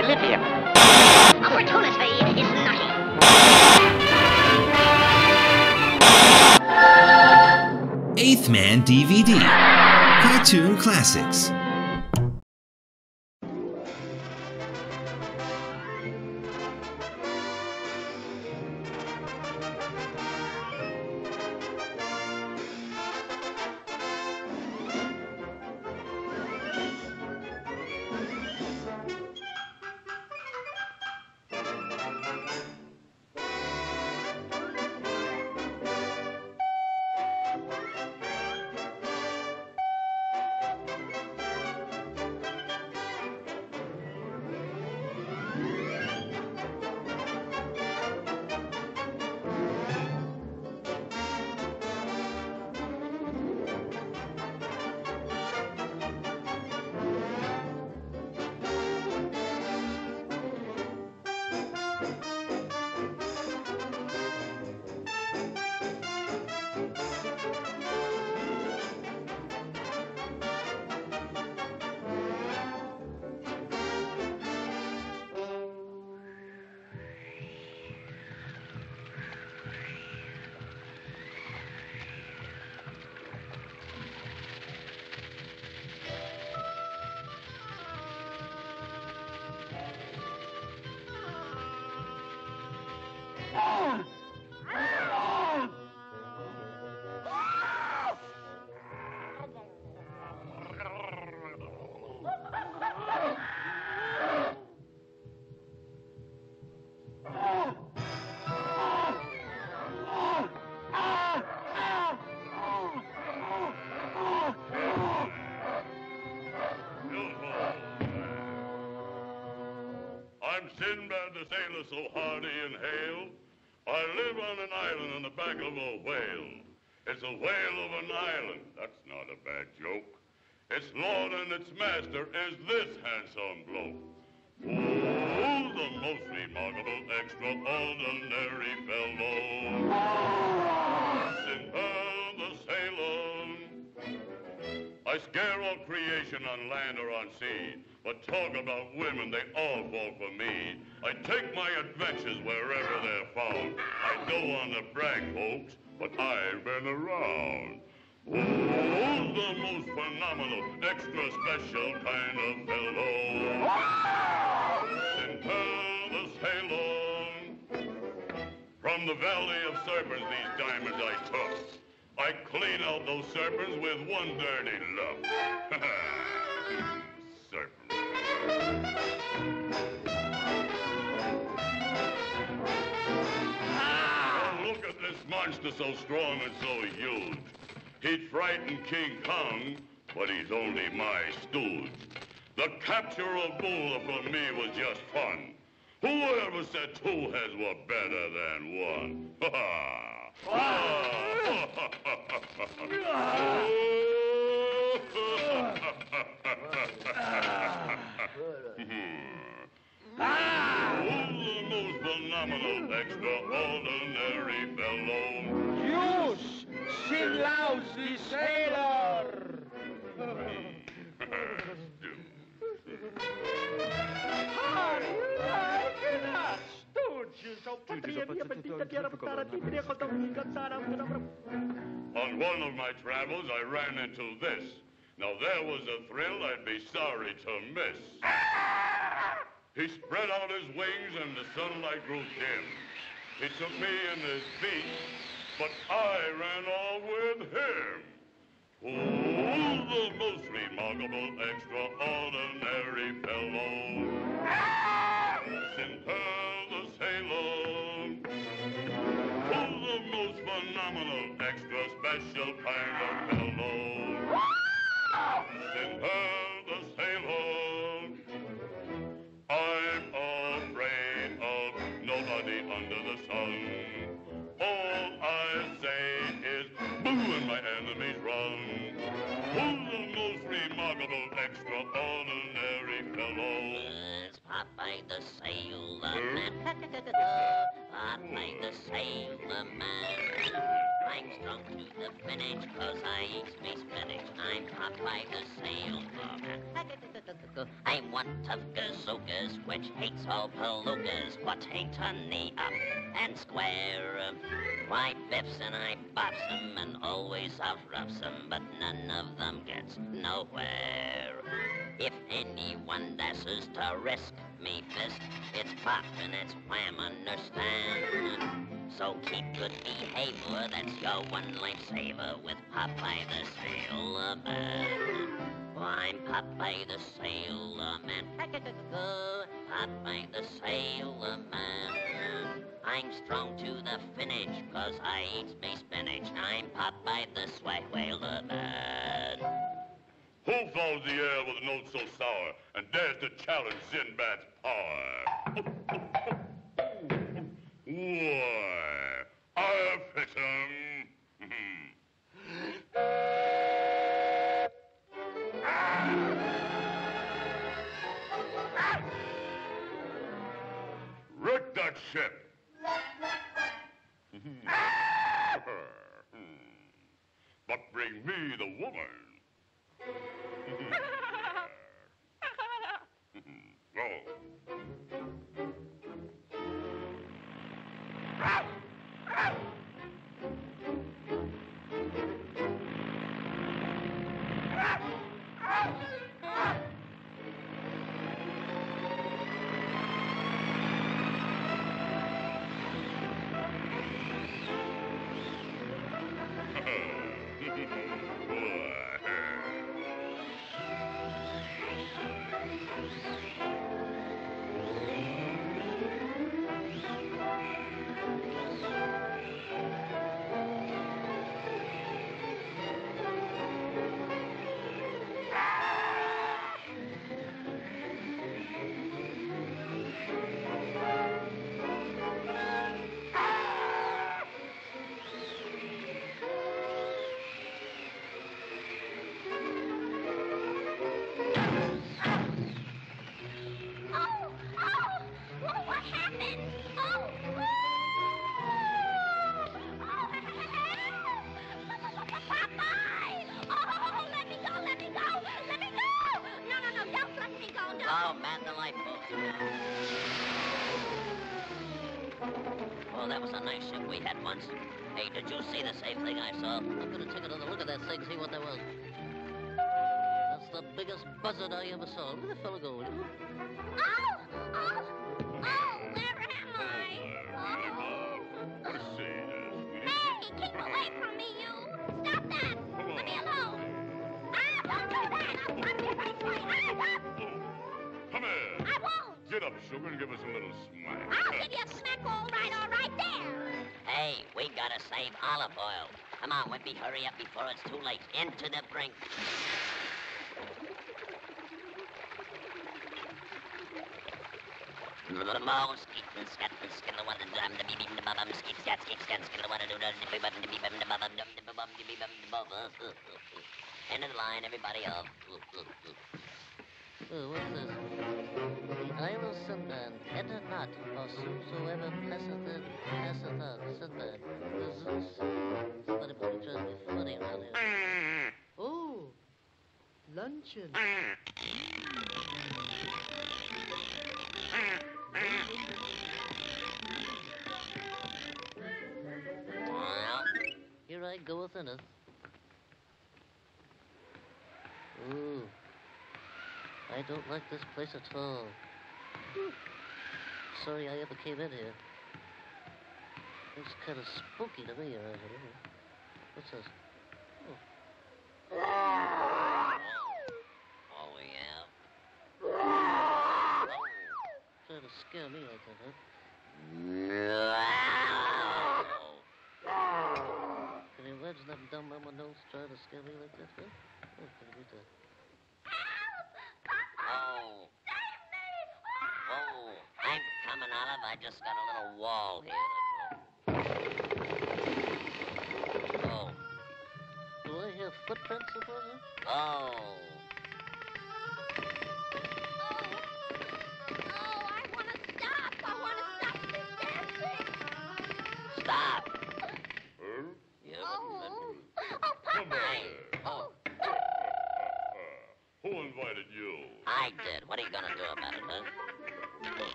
I live here. Opportunity is nutty. Eighth Man DVD. Cartoon Classics. Live on an island on the back of a whale. It's a whale of an island. That's not a bad joke. Its lord and its master is this handsome bloke. Oh, the most remarkable, extraordinary fellow. Sinbad the sailor. I scare all creation on land or on sea. But talk about women, they all fall for me. I take my adventures wherever they're found. I don't want to brag, folks, but I've been around. Oh, the most phenomenal, extra special kind of fellow. From the Valley of Serpents, these diamonds I took. I clean out those serpents with one dirty look. Serpents. Monster so strong and so huge. He'd frighten King Kong, but he's only my stooge. The capture of Bula for me was just fun. Who ever said two heads were better than one? Ha ha! one of my travels, I ran into this. Now, there was a thrill I'd be sorry to miss. He spread out his wings and the sunlight grew dim. He took me in his feet, but I ran all with him. Oh, the most remarkable, extraordinary fellow. Special kind of fellow. Sinbad the sailor. I'm afraid of nobody under the sun. All I say is boo and my enemies run. Who's the most remarkable, extraordinary fellow? It's Popeye the Sailor Man. Popeye the Sailor Man. I'm strong to the finish cause I eat me spinach. I'm Popeye the Sailor Man. I want tough gazookas, which hates all palookas. What ain't on the up and square? Why, biffs and I bops 'em and always outroughs 'em, but none of them gets nowhere. If anyone dashes to risk me fist, it's pop and it's wham, understand? So keep good behavior, that's your one lifesaver with Popeye the Sailor Man. I'm Popeye the Sailor Man. Popeye the Sailor Man. I'm strong to the finish, cause I eats me spinach. I'm Popeye the Swahwaler Man. Who fills the air with a note so sour and dares to challenge Sinbad's power? Why, I'll fix him. Wreck that ship. but bring me the woman. Oh. Hey, did you see the same thing I saw? I'm gonna take another look at that thing, see what that was. That's the biggest buzzard I ever saw. Where the fella go? Come on, Wimpy, hurry up before it's too late. Into the brink. Mo, skeet and scat and skin the one and dum the beam the bum skeet scat skeet scat skin the one and do the bim bum the bim the bum dum the bum the bim the bum. End of the line, everybody up. Oh, what's this? The Isle of Sinbad. Enter not, or whosoever passeth it, passeth out. Sinbad. Is this... Somebody to be funny around here. Oh, luncheon. Here I go within it. Ooh. I don't like this place at all. Sorry I ever came in here. It's kind of spooky to me around here. What's this?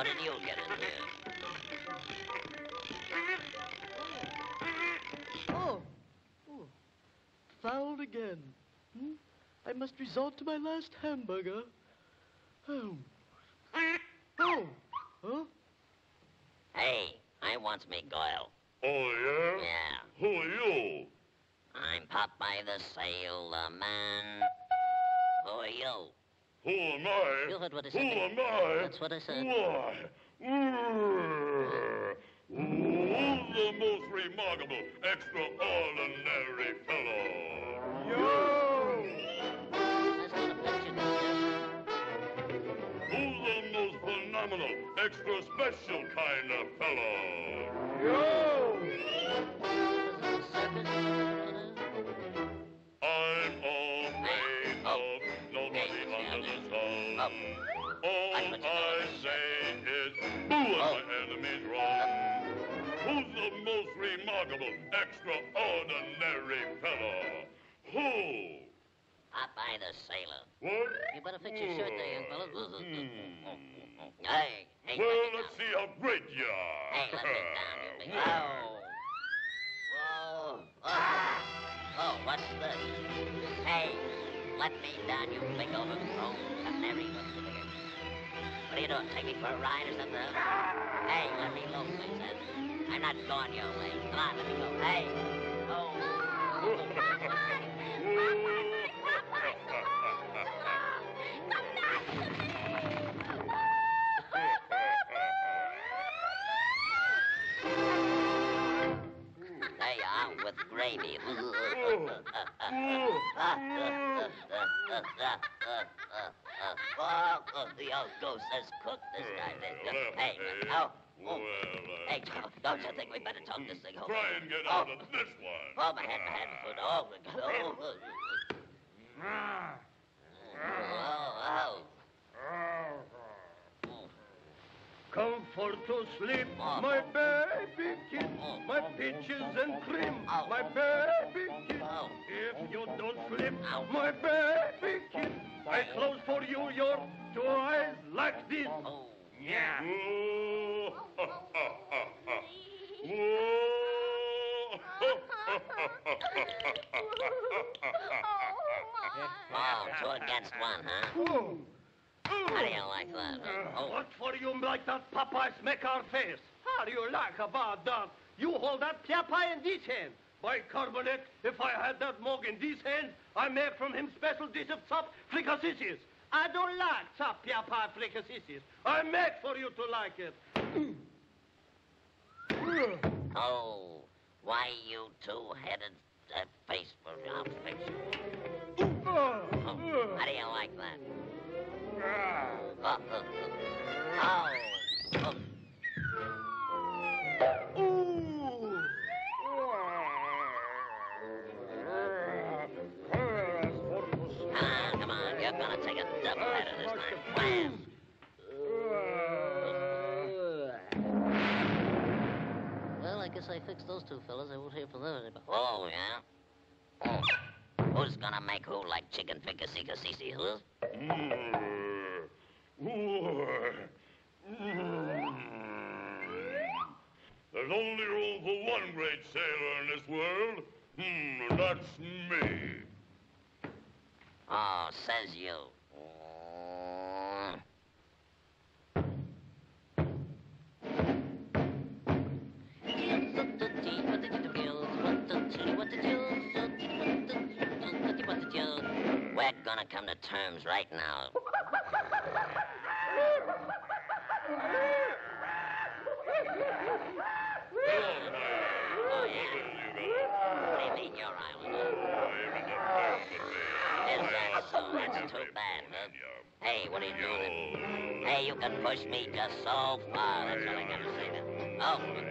How did you get in here? Oh. oh. Fouled again. Hmm? I must resort to my last hamburger. Oh. Oh. Huh? Hey, I wants me Goyle. Oh, yeah? Yeah. Who are you? I'm Popeye the Sailor Man. Who are you? Who am I? You heard what I Who am I? That's what I said. Why? Ooh, the most remarkable, extraordinary fellow. Yo! Nice little picture, Doctor. Who's the most phenomenal, extra special kind of fellow? Was it a circus? Remarkable, extraordinary fellow? Who? Popeye the Sailor. What? You better fix your shirt there, young fella. Hmm. Hey, hey, Well, let let's down. see how great you are. Hey, let me down, you big... Whoa. Whoa. Oh. oh, what's this? Hey, let me down, you big overgrown canary. What are you doing? Take me for a ride or something? Hey, let me loose, I said. I'm not going your way. Come on, let me go. Hey. Oh. There you are with gravy. oh, the old goose has cooked this. This, hey, oh, Well, oh. uh, Hey, don't you think we better talk this thing over? try and get Oh. out of this one. Oh, my head, my head, foot. Oh, my God. Oh, oh, oh. Comfort to sleep, Oh. my baby kid, Oh. my peaches and cream, Oh. my baby kid. Oh. If you don't sleep, my baby kid, I close for you your two eyes like this. Oh. Yeah. Oh, two against one, huh? How do you like that? huh? Oh, What for you like that Popeye smack our face? How do you like about that? You hold that Popeye in this hand. By carbonate, if I had that mug in this hand, I make from him special dish of chop fricassees. I don't like chop Popeye fricassees. I make for you to like it. oh. Why you two-headed uh, face for I'll fix you. Oh, how do you like that? Oh, oh, guess those two fellas. I won't hear from them anymore. Oh, yeah? Oh. Who's gonna make who like chicken fricassee cassisi, huh? There's only room for one great sailor in this world. Hmm, that's me. Oh, says you. Push me far. That's all I gotta say then. Oh.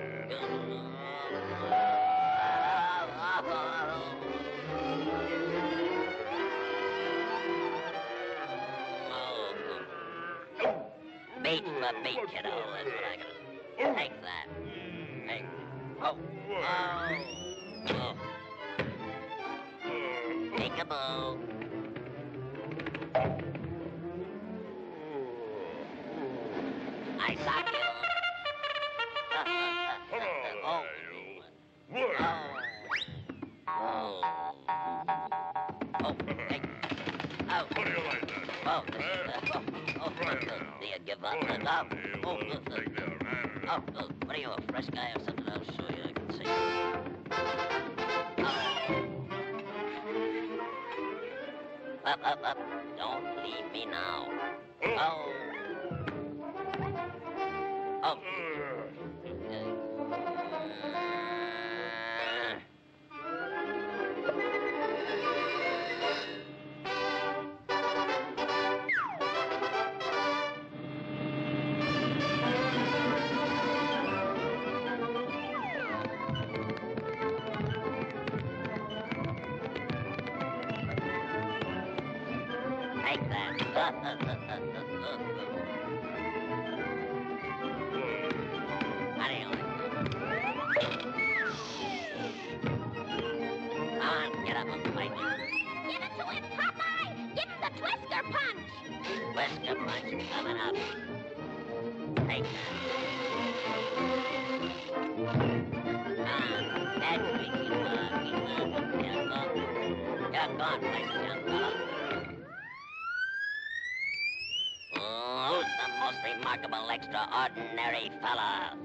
Extraordinary fella?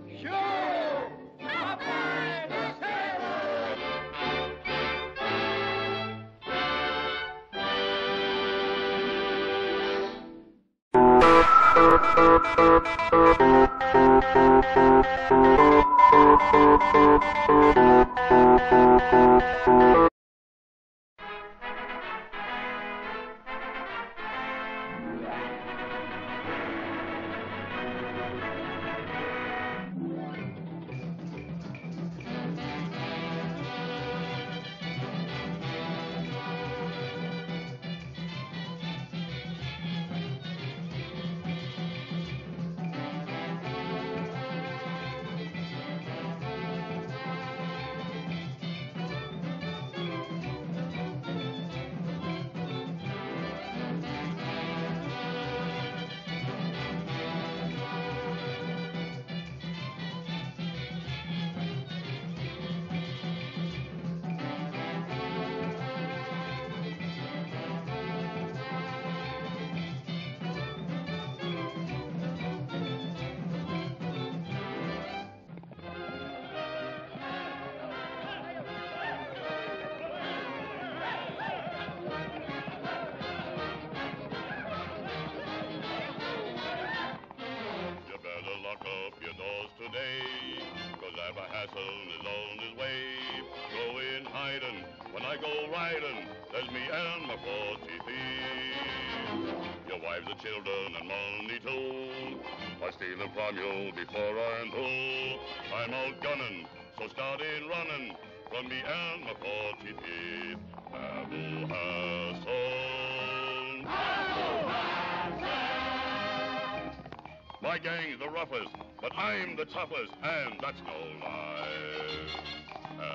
Sailor! Hassan is on his way. Go in hiding, when I go riding, there's me and my forty thieves. Your wives and children and money too, I steal them from you before I'm through. I'm out gunning, so start in running, from me and my forty thieves. Abu Hassan. My gang's the roughest, but I'm the toughest, and that's no lie.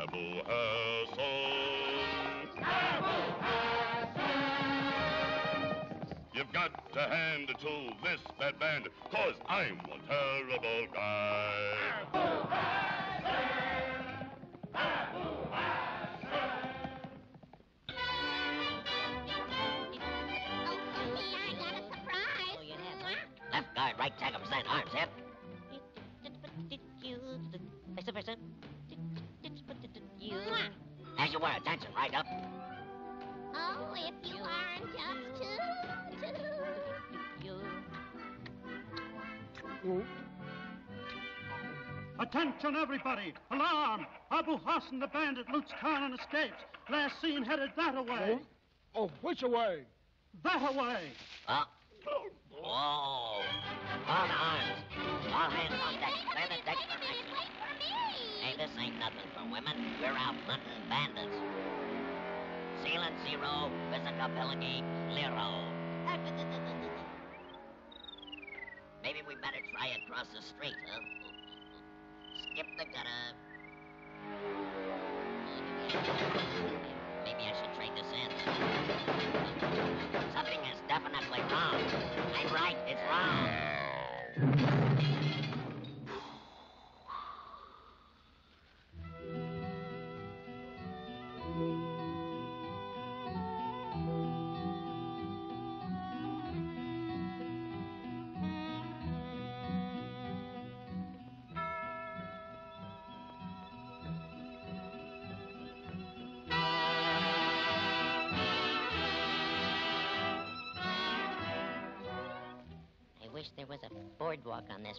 Abu Hassan. Abu Hassan. You've got to hand it to this bad band, cause I'm one terrible guy. Oh, Pookie, I got a surprise. Oh, you have, huh? Left guard, right tackle, percent, arms hip. Versa, versa. Mwah. As you were, attention, right up. Oh, if you aren't just too, too. Attention, everybody! Alarm! Abu Hassan, the bandit, loots town and escapes. Last seen headed that away. Oh, which away? That away. Oh. Whoa. All arms. All hands on deck. Clear the deck for me! Hey, this ain't nothing for women. We're out hunting bandits. Sealant zero, visibility zero. Maybe we better try it across the street, huh? Skip the gutter. Maybe I should trade this in. It's wrong.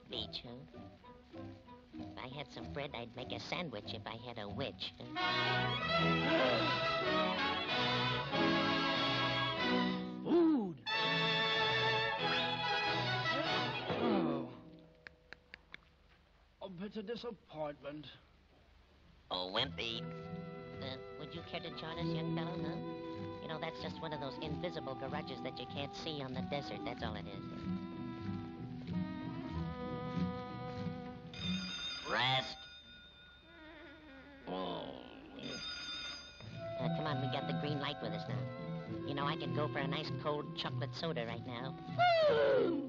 This beach, huh? If I had some bread, I'd make a sandwich if I had a witch. Food. Oh. A bit of disappointment. Oh, Wimpy. Uh, would you care to join us, young fellow, huh? You know, that's just one of those invisible garages that you can't see on the desert. That's all it is. Rest. Uh, come on, we got the green light with us now. You know, I could go for a nice cold chocolate soda right now.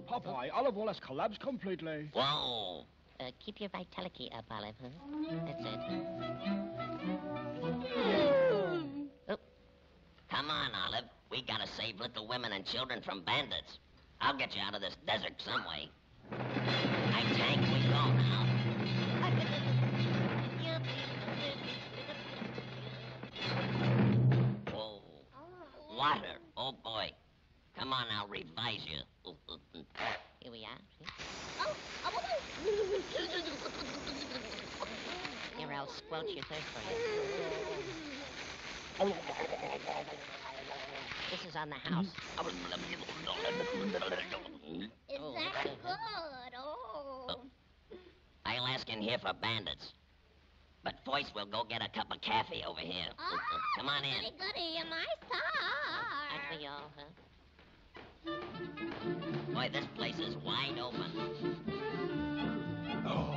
Popeye, Olive Wallace collapsed completely. Whoa. Uh, keep your vitality up, Olive, huh? That's it. Oh, Come on, Olive. We gotta save little women and children from bandits. I'll get you out of this desert some way. I tank, we go now. Water. Oh, boy. Come on, I'll revise you. here we are. Oh, oh, Here, I'll squelch your thirst for you. This is on the house. Is Oh, that good? Oh. I'll ask in here for bandits. But first, we'll go get a cup of coffee over here. Oh, Come on in. Goody, goody, you're my star. Aren't we all, huh? Boy, this place is wide open. Oh,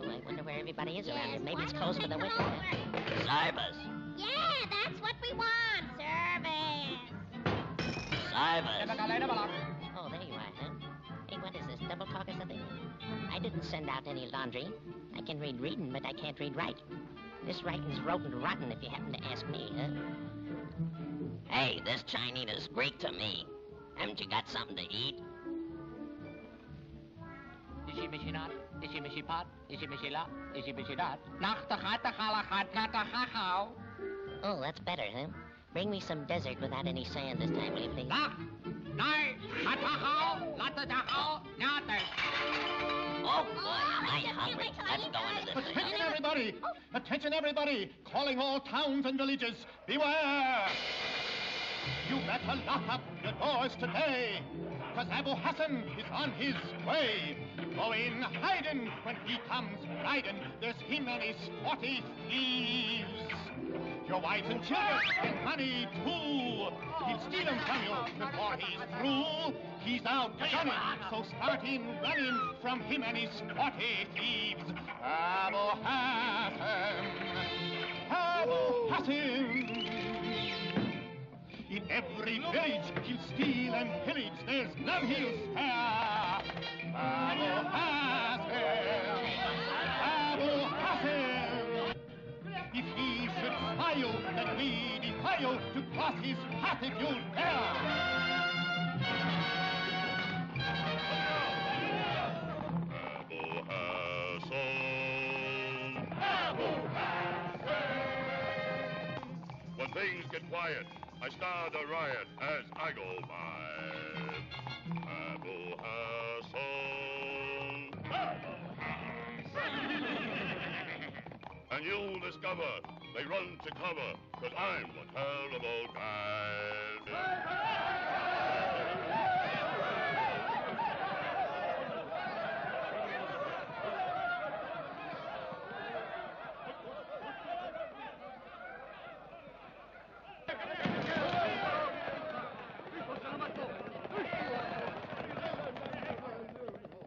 I wonder where everybody is around here. Maybe it's closed for the winter. over? huh? Service. Yeah, that's what we want. Service. Service. I didn't send out any laundry. I can read reading, but I can't read write. This writing's rotten rotten if you happen to ask me, huh? Hey, this Chinese is Greek to me. Haven't you got something to eat? Ishi mishi not, ishi mishi pot, ishi mishi la, ishi mishi dot. Nach ta ha ta ha la ta ta ha. Oh, that's better, huh? Bring me some desert without any sand this time, will you please? Nach, nai, ha ta how, la ta ta how, na ta. Oh, boy, Oh, am I hungry. wait till I Let's go into this thing. Attention, everybody! Attention, everybody! Calling all towns and villages. Beware! You better lock up your doors today, because Abu Hassan is on his way. Go in hiding when he comes riding. There's him and his forty thieves. Your wives and children and money too. He'll steal them from you before he's through. He's out gunning, so start in running from him and his forty thieves. Abu Hassan, Abu Hassan. In every village he'll steal and pillage. There's none he'll spare. Abu Hassan, Abu Hassan. If he should you, then we defy you to cross his path if you dare. Things get quiet, I start a riot as I go by. Abu Hassan. And you'll discover they run to cover, cause I'm one terrible guy.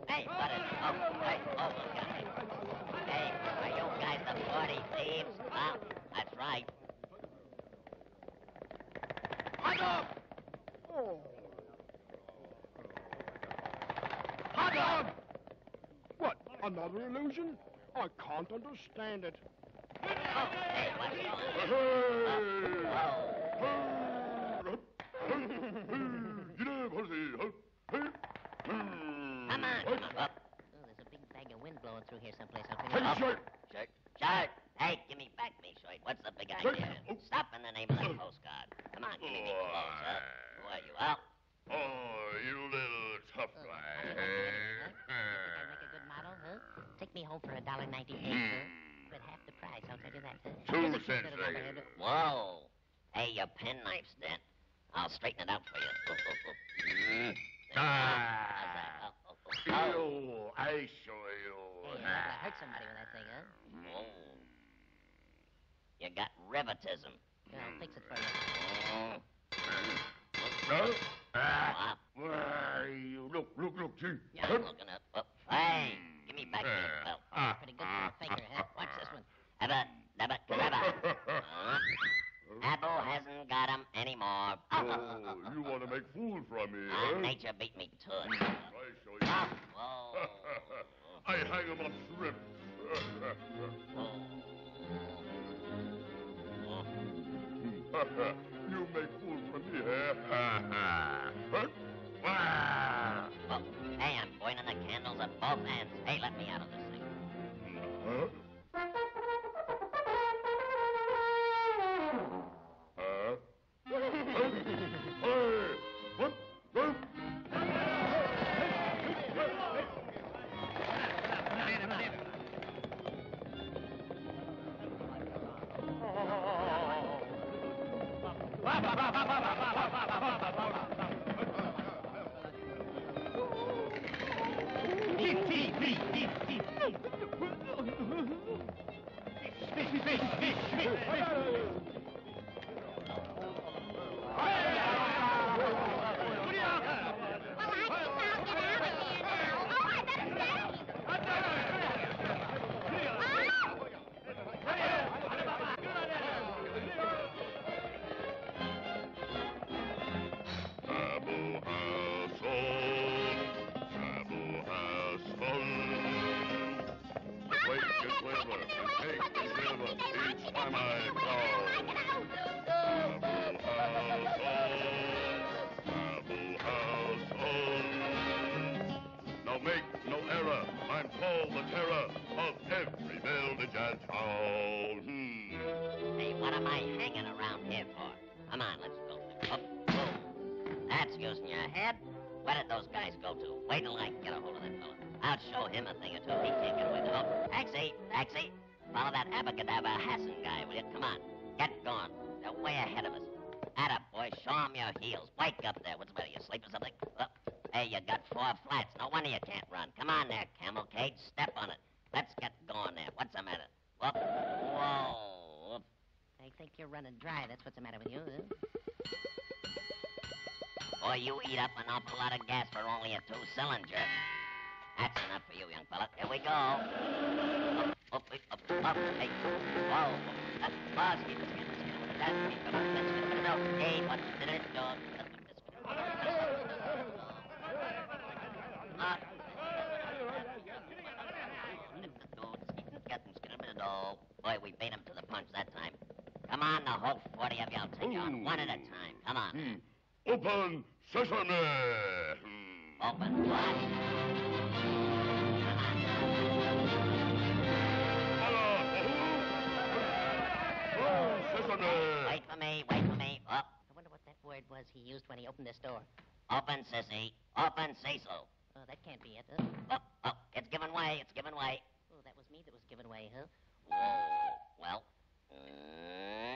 Hey, what is... Oh, hey, oh, guy. Hey, are you guys the 40 thieves? Well, that's right. another illusion? I can't understand it. Hey, what's going on? Come on, come on. Oh, there's a big bag of wind blowing through here someplace. I'll Hey, tell you. shirt. Shirt, shirt. Hey, give me back me shirt. What's the big idea? Stop in the name of the Coast Guard. Come on, give me me clothes, huh? Who are you? Out. Oh, you little tough Oh, guy. Think I make a good model, huh? Take me home for a dollar ninety-eight, huh? But half the price, I'll tell you that. Huh? Two Here's a cents $2 number, regular. huh? Whoa. Hey, your penknife's dent. I'll straighten it out for you. Oh, oh, oh. Mm. Ah. How's that? Oh, oh, oh. Oh. You, I show you. Hey, you're not gonna hurt somebody with that thing, huh? Whoa. You got rheumatism. Yeah, I'll fix it for you. No? Ah. Wow. Why, you look, look, see. Yeah, I'm looking up. Oh, hey, give me back Uh, show him a thing or two. He can't get away with it. Oh, taxi, taxi. Follow that abacadabra Hassan guy, will you? Come on. Get going. They're way ahead of us. Atta boy, show 'em your heels. Wake up there. What's the matter? You asleep or something? Oh, hey, you got four flats. No wonder you can't run. Come on there, camel cage. Step on it. Let's get going there. What's the matter? Whoop. Whoa. Whoop. I think you're running dry. That's what's the matter with you, huh? Boy, you eat up an awful lot of gas for only a two-cylinder. That's enough for you, young fella. Here we go. Up, up, up, up, up. Hey, whoa. Up, boss, keep it, keep it, keep it. That's it. Come on, let's get it out. Hey, what did it do? Ah. Boy, we beat him to the punch that time. Come on, the whole 40 of you will take you on one at a time. Come on. Hmm. Open sesame. Open what? Oh, sesame. Wait for me, wait for me. Up, I wonder what that word was he used when he opened this door. open, sissy. Open, Cecil. Oh, that can't be it, huh? Oh, oh, it's giving way, it's giving way. Oh, that was me that was giving way, huh? Whoa. Well. mm,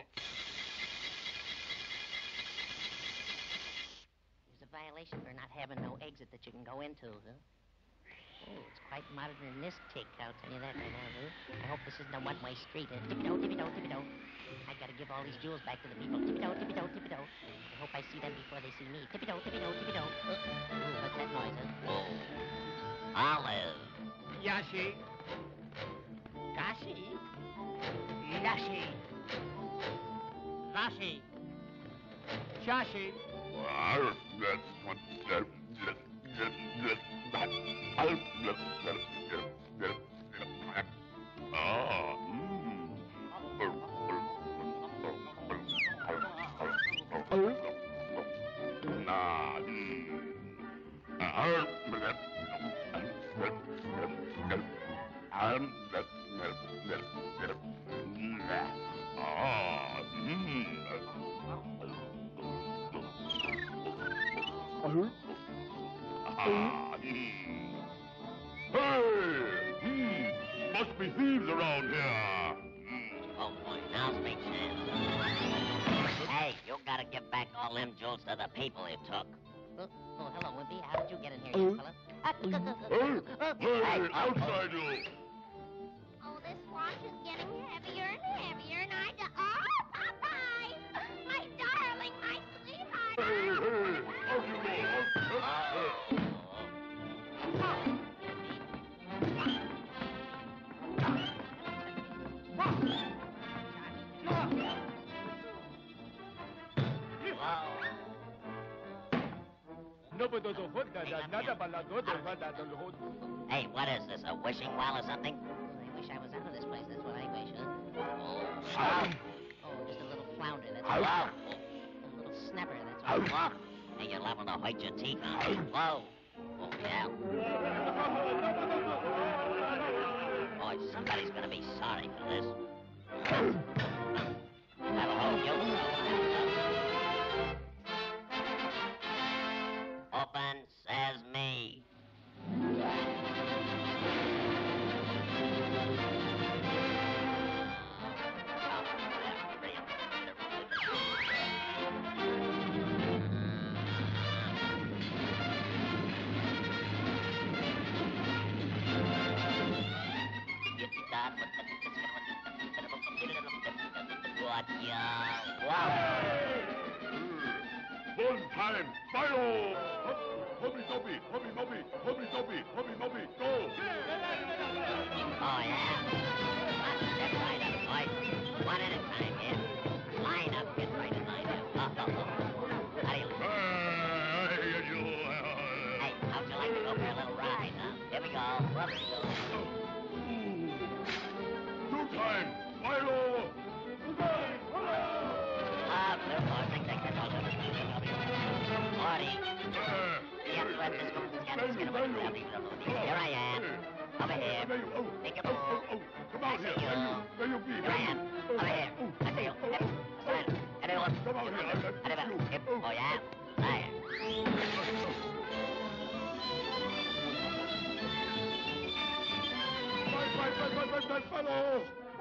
There's a violation for not having no exit that you can go into, huh? Oh, it's quite modern modernistic, I'll tell you that right now, huh? I hope this isn't a one-way street. Uh, tippy-do, tippy-do, tippy-do. I gotta give all these jewels back to the people. Tippy-do, tippy-do, tippy-do. I hope I see them before they see me. Tippy-do, tippy-do, tippy-do. Uh, ooh, what's that noise, huh? whoa. Olive. Yashi. Gashi. Yashi. Gashi. Shashi. I'll- getting heavier and heavier, and I do- oh, Popeye, my darling, my sweetheart. Hey, what is this, a wishing well or something? wish I was out of this place. That's what I wish, huh? Oh, oh just a little flounder. That's what I. A little snapper. That's what I. Hey, you're liable to hurt your teeth on. Whoa. Oh, yeah. Boy, somebody's gonna be sorry for this.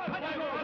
Come on,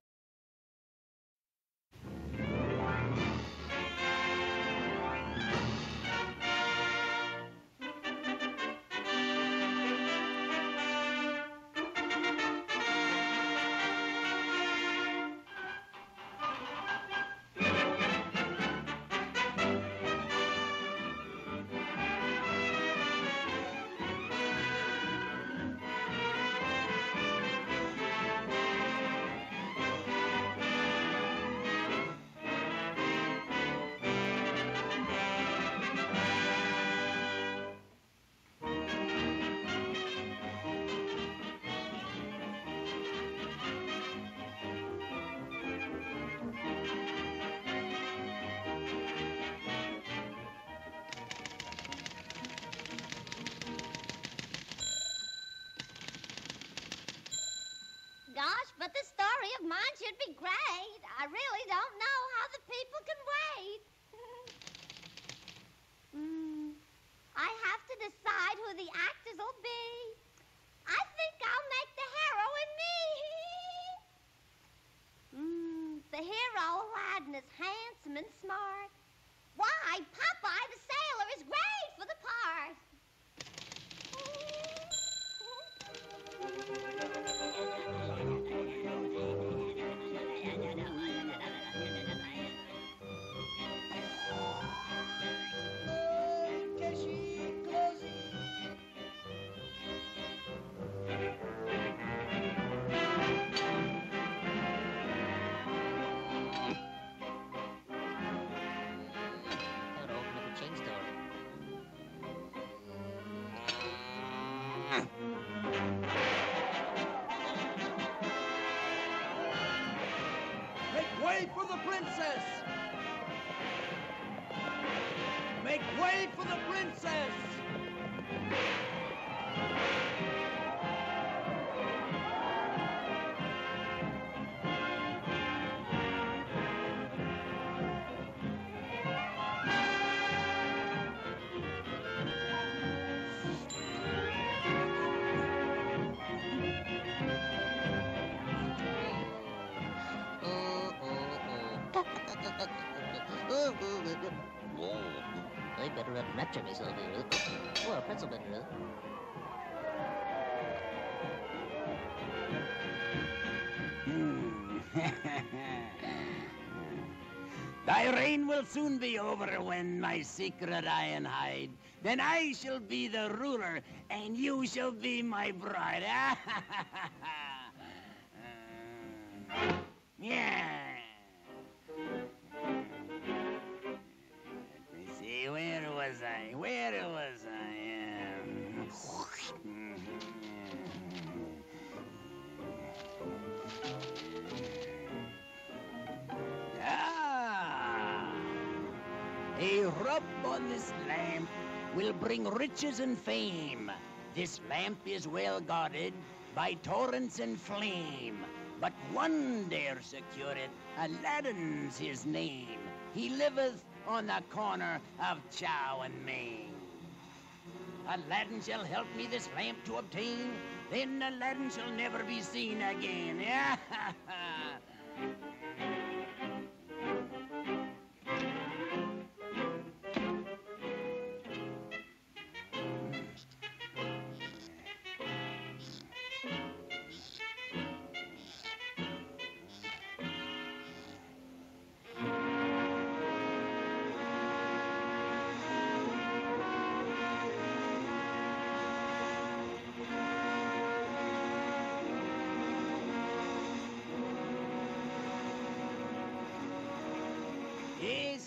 should be great. I really don't know how the people can wait. Hmm. I have to decide who the actors will be. I think I'll make the heroine me. Hmm. The hero Aladdin is handsome and smart. I better unrapture myself here. Or a pretzel bender. Thy reign will soon be over when my secret I hide. Then I shall be the ruler, and you shall be my bride. Uh, yeah. Rub on this lamp will bring riches and fame. This lamp is well guarded by torrents and flame. But one dare secure it, Aladdin's his name. He liveth on the corner of Chow and Main. Aladdin shall help me this lamp to obtain, then Aladdin shall never be seen again. Yes,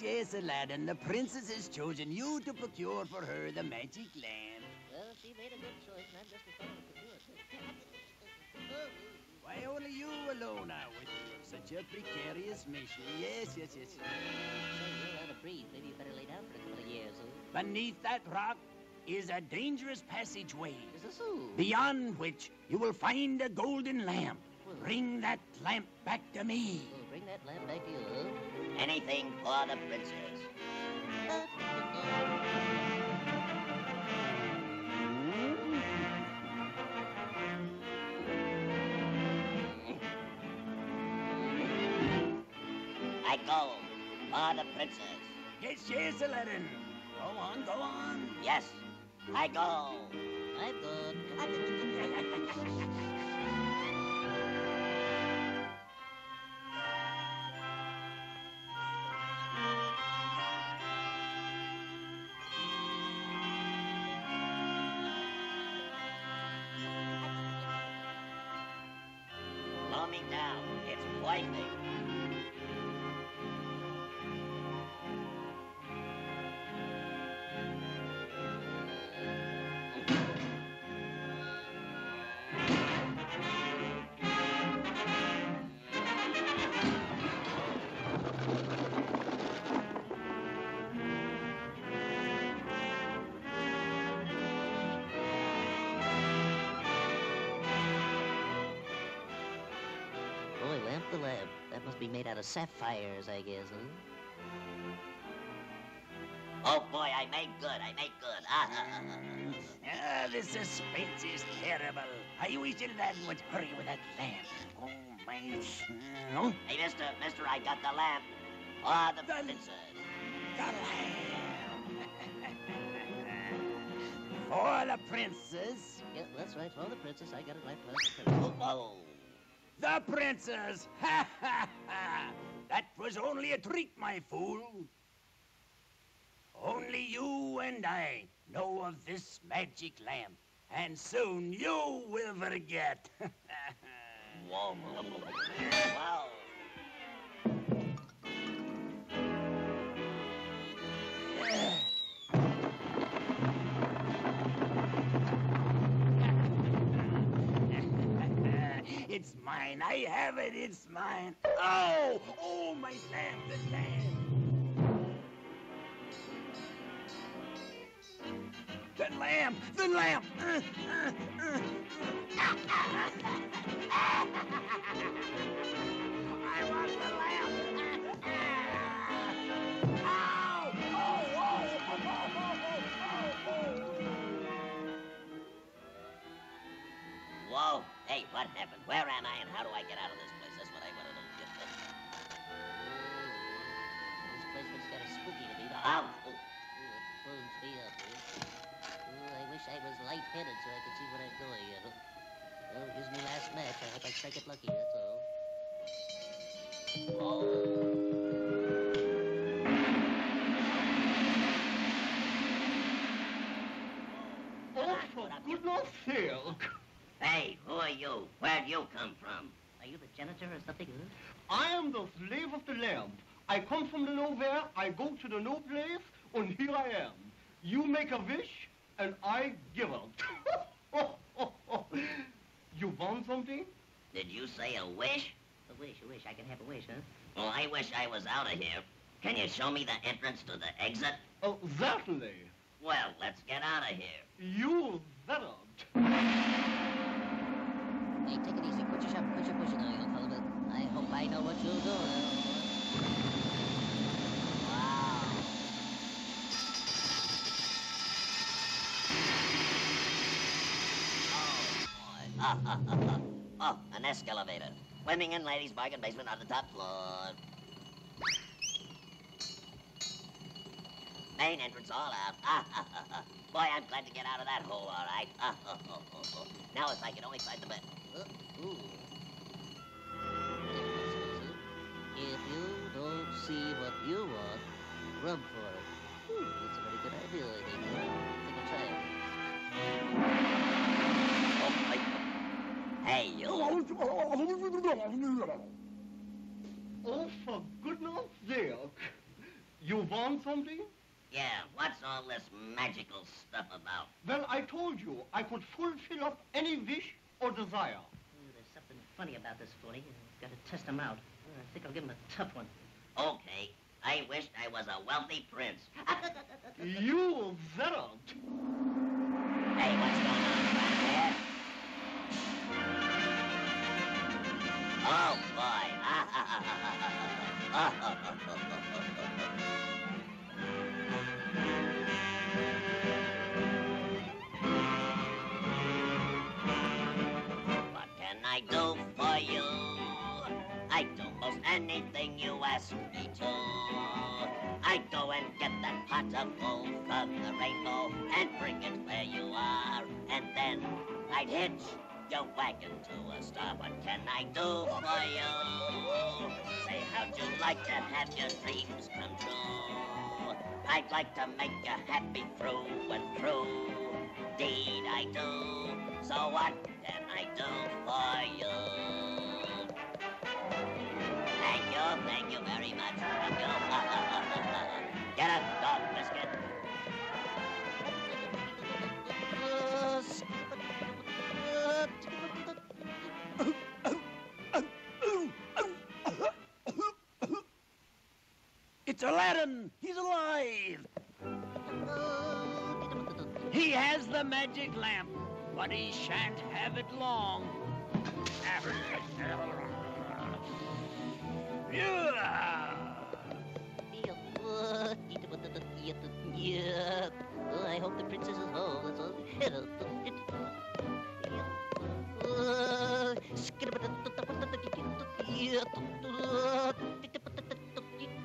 yes, Aladdin. The princess has chosen you to procure for her the magic lamp. Well, she made a good choice, and I'm just as fond. Why, only you alone are with you? such a precarious mission. Yes, yes, yes. Say, you're out of breath. Maybe you better lay down for a couple of years, huh? Beneath that rock is a dangerous passageway, so? beyond which you will find a golden lamp. Bring that lamp back to me. Well, bring that lamp back to you, huh? Anything for the princess. I go for the princess. Yes, yes, Aladdin. Go on, go on. Yes, I go. I'm good. Blow be made out of sapphires, I guess, huh? Oh boy, I made good. I made good. Ah, ah, the suspense is terrible. I wish the lad would hurry with that lamp. Oh, my... Oh, Hey, mister, mister, I got the lamp. Ah, the The- princess. the lamp. For the princess. Yeah, that's right. For the princess, I got it right. For the princess. Whoa. The princess! Ha ha ha! That was only a trick, my fool. Only you and I know of this magic lamp, and soon you will forget. Wow. It's mine. I have it. It's mine. Oh! Oh, my lamp, the lamp. The lamb, The lamp! Uh, uh, uh. I want the lamp! Whoa. Hey, what happened? Where am I and how do I get out of this place? That's what I want to know. This place looks kind of spooky to me. Ow. Oh. Ooh, it pulls me up. Ooh, I wish I was light-headed so I could see what I'm doing. You know? Well, here's my last match. I hope I strike it lucky. That's all. Oh, or something? I am the slave of the lamp. I come from the nowhere, I go to the no place, and here I am. You make a wish, and I give it. you want something? Did you say a wish? A wish, a wish. I can have a wish, huh? Well, I wish I was out of here. Can you show me the entrance to the exit? Oh, certainly. Well, let's get out of here. You better. Hey, take it easy. Put your shove, put your push now, young fella. I hope I know what you'll do. Wow. Oh, oh, an escalator. Women and ladies, bargain basement on the top floor. Main entrance all out. Boy, I'm glad to get out of that hole, all right. now, if I could only find the bed. Ooh. If you don't see what you want, run for it. Ooh, that's a very good idea, I think. I think I'll try it. Oh, I... Hey, you. Oh, for goodness sake. You want something? Yeah, what's all this magical stuff about? Well, I told you I could fulfill up any wish or desire. Ooh, there's something funny about this phony. I've got to test him out. I think I'll give him a tough one. Okay, I wished I was a wealthy prince. You better. Hey, what's going on back there? Oh, boy. anything you ask me to. I go and get that pot of gold from the rainbow and bring it where you are. And then I'd hitch your wagon to a star. What can I do for you? Say, how'd you like to have your dreams come true? I'd like to make you happy through and through. Deed I do. So what can I do for you? Thank you, thank you very much. Get up, dog biscuit. It's Aladdin! He's alive! He has the magic lamp, but he shan't have it long. Yeah. Oh, I hope the princess is home. That's.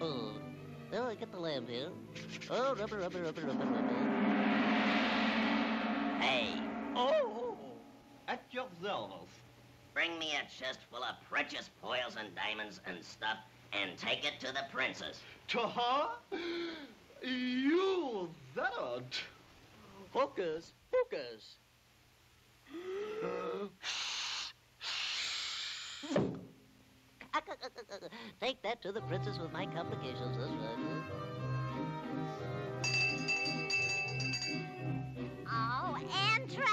Oh, oh, I got the lamb here. Oh, rubber, rubber, rubber, rubber, rubber. Hey, Oh, at your service. Bring me a chest full of precious pearls and diamonds and stuff and take it to the princess. To her? You that? Hocus pocus. Take that to the princess with my complications. That's right. Oh, entrance!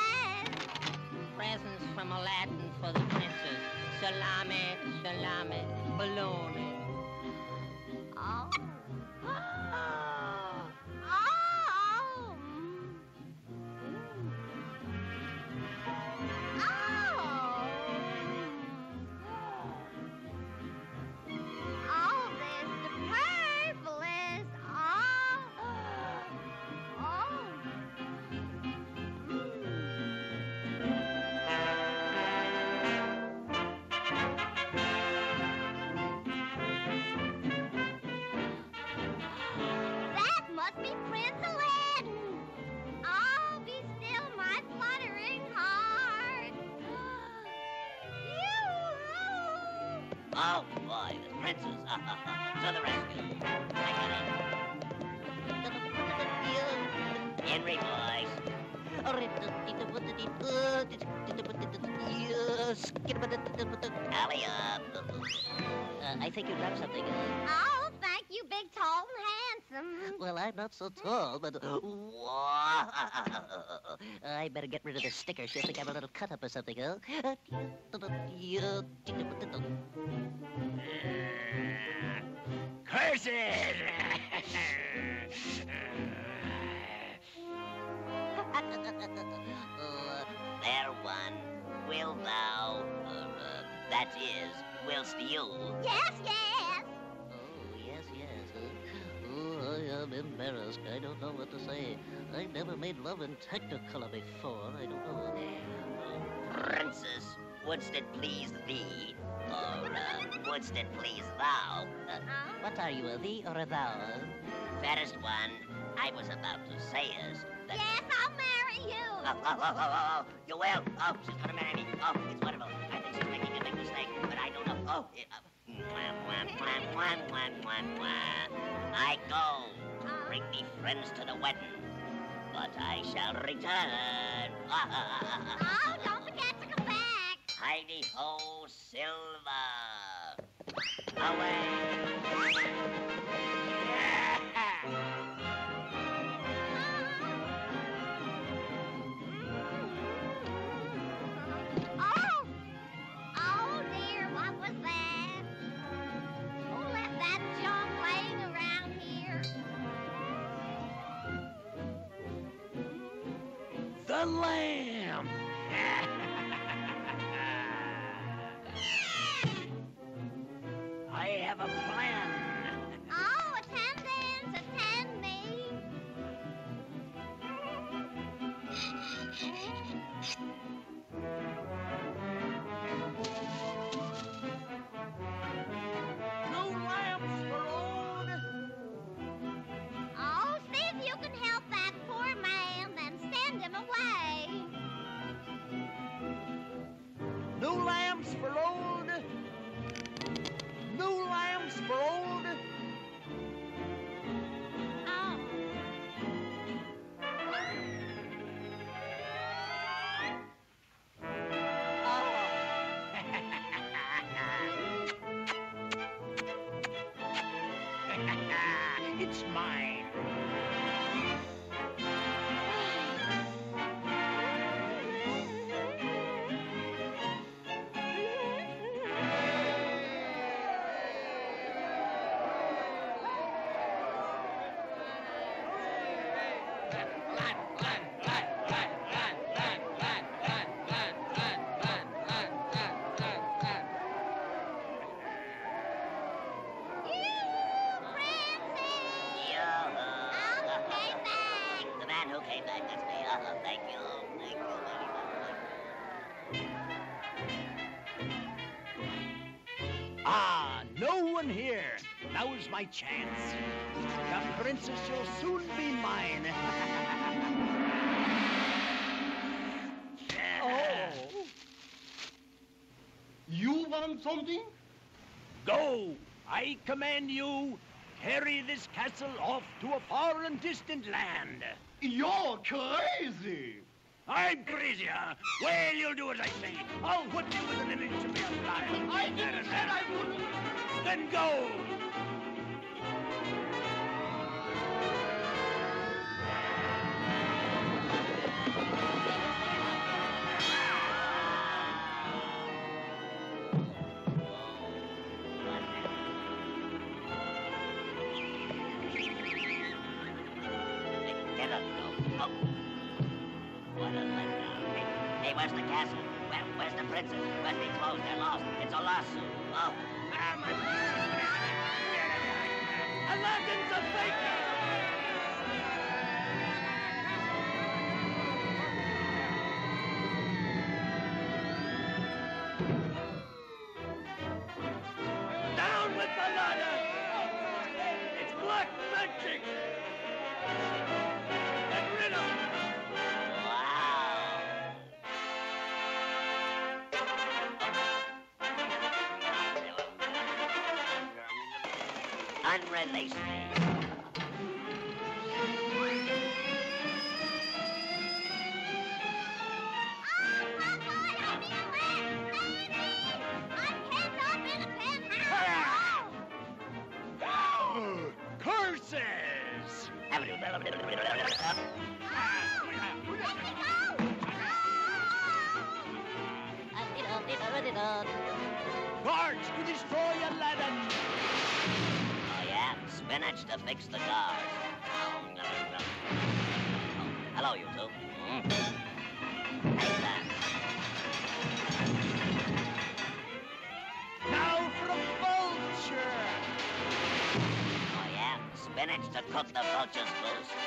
Presents from Aladdin for the princess. Salami, salami. Oh. Oh. Oh, boy, the princess. to the rescue. I got it. Henry, boys. Uh, I think you dropped something. Uh, well, I'm not so tall, but. I better get rid of this sticker. She'll think I'm a little cut up or something, huh? Curses! There one. Will thou, uh, uh, that is, whilst you, Yes, yes. Oh, I am embarrassed. I don't know what to say. I never made love in Technicolor before. I don't know. princess, wouldst it please thee, or uh, wouldst it please thou? Uh, Oh. What are you, a thee or a thou? uh? fairest one, I was about to say is that. Yes, I'll marry you. Oh, oh, oh, oh, oh, oh, you will. Oh, she's gonna marry me. Oh, it's wonderful. I think she's making a big mistake, but I don't know. Oh, it, uh, mwah. I go. to Bring me friends to the wedding, but I shall return. Oh, don't forget to come back. Heidi ho, Silver. Away. The on here. Now's my chance. The princess shall soon be mine. Oh. You want something? Go! I command you, carry this castle off to a far and distant land. You're crazy. I'm crazy, huh? Well, you'll do as I say. I'll whip you with an image of me alive. I didn't say I wouldn't. Then go! Me. Curses! Yeah? Spinach to fix the guards. Oh, hello, you two. Hmm? Take that. Now for a vulture! Oh, yeah? Spinach to cook the vulture's goose.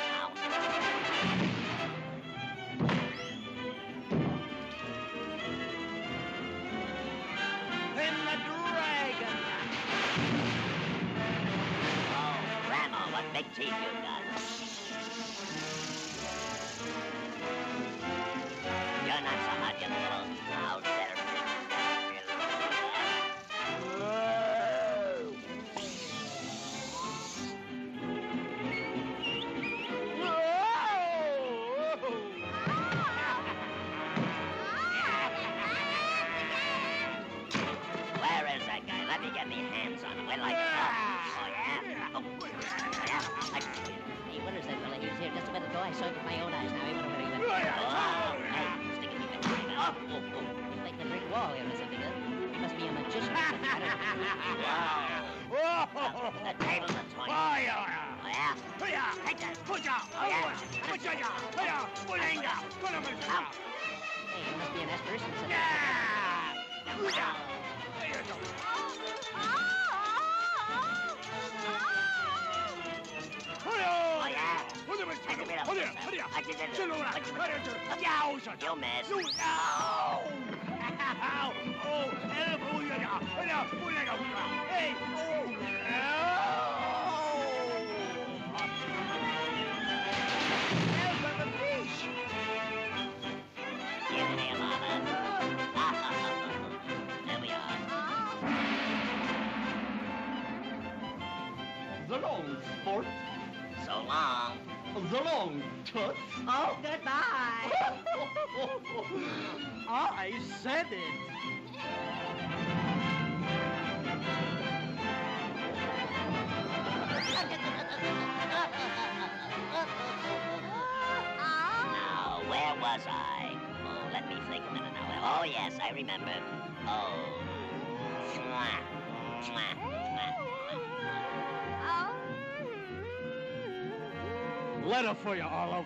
Out. Hey, he must be an. Oh, yeah? Of I can get it. You! Oh! Elsa long So long. Oh, the long toots. Oh, goodbye. Oh, I said it. Now, where was I? Oh, let me think a minute now. Oh, yes, I remember. Oh. Mwah. Mwah. Letter for you, Olive.